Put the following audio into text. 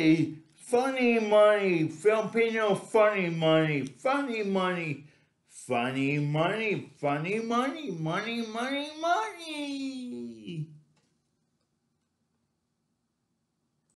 Funny money, Filipino funny money, funny money, funny money, funny money, money, money, money.